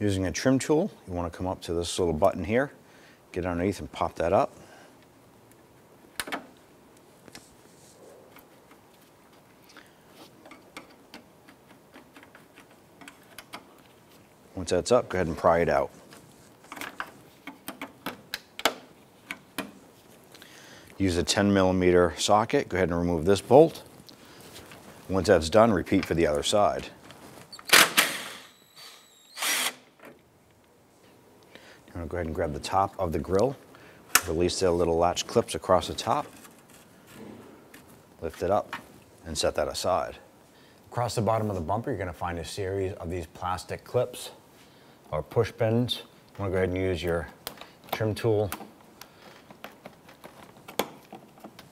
a trim tool, you want to come up to this little button here, get underneath and pop that up. Once that's up, go ahead and pry it out. Use a 10 millimeter socket. Go ahead and remove this bolt. Once that's done, repeat for the other side. I'm gonna go ahead and grab the top of the grill, release the little latch clips across the top, lift it up, and set that aside. Across the bottom of the bumper, you're gonna find a series of these plastic clips or push pins. You wanna go ahead and use your trim tool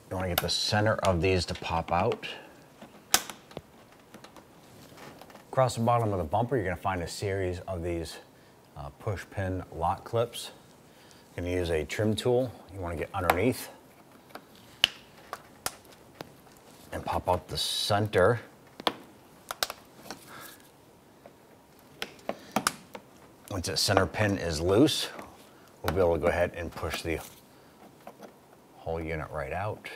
You want to get the center of these to pop out. Across the bottom of the bumper, you're going to find a series of these uh, push pin lock clips. Going to use a trim tool. You want to get underneath and pop out the center. Once the center pin is loose, we'll be able to go ahead and push the whole unit right out.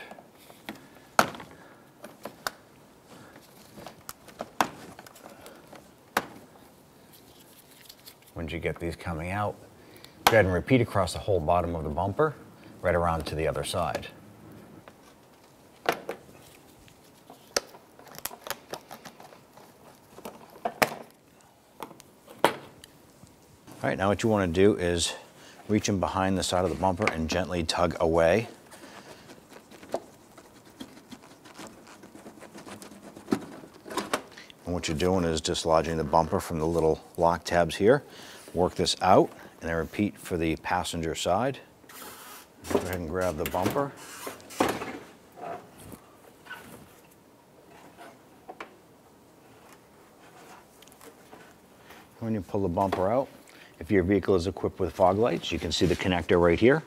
Once you get these coming out, go ahead and repeat across the whole bottom of the bumper, right around to the other side. All right, now what you want to do is reach in behind the side of the bumper and gently tug away And what you're doing is dislodging the bumper from the little lock tabs here. Work this out and then repeat for the passenger side. Go ahead and grab the bumper. When you pull the bumper out, if your vehicle is equipped with fog lights, you can see the connector right here.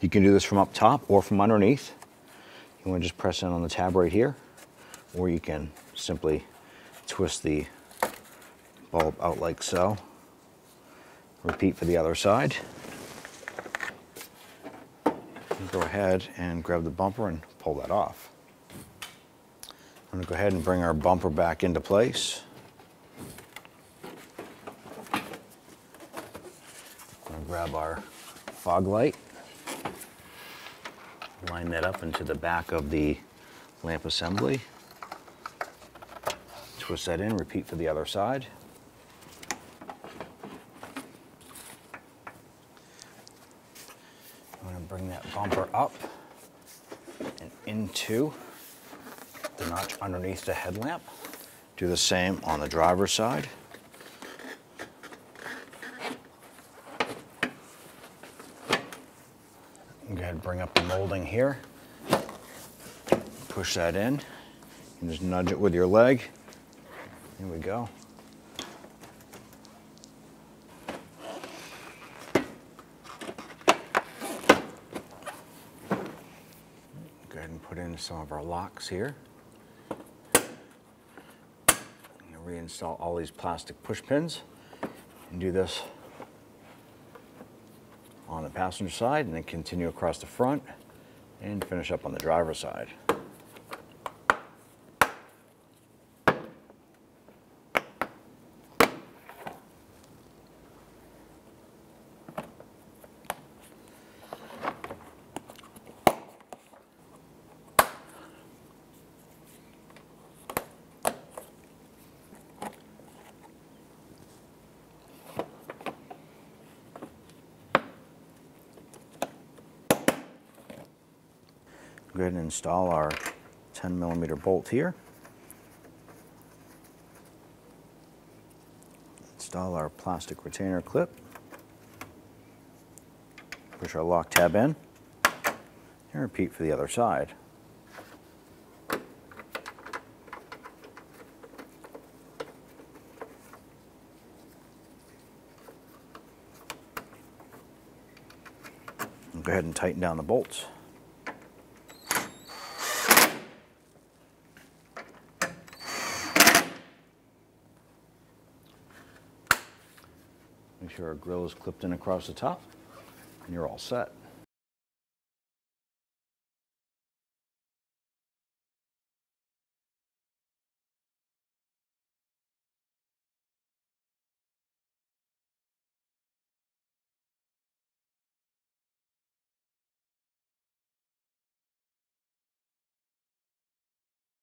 You can do this from up top or from underneath. You want to just press in on the tab right here or you can simply twist the bulb out like so. Repeat for the other side. Go ahead and grab the bumper and pull that off. I'm to go ahead and bring our bumper back into place. Grab our fog light, line that up into the back of the lamp assembly twist that in, repeat for the other side. I'm going to bring that bumper up and into the notch underneath the headlamp. Do the same on the driver's side. Go ahead and bring up the molding here. Push that in. just nudge it with your leg here we. Go ahead and put in some of our locks here. reinstall all these plastic push pins and do this on the passenger side and then continue across the front and finish up on the driver's side. Go ahead and install our 10 millimeter bolt here. Install our plastic retainer clip. Push our lock tab in and repeat for the other side. Go ahead and tighten down the bolts. Sure our grill is clipped in across the top, and you're all set.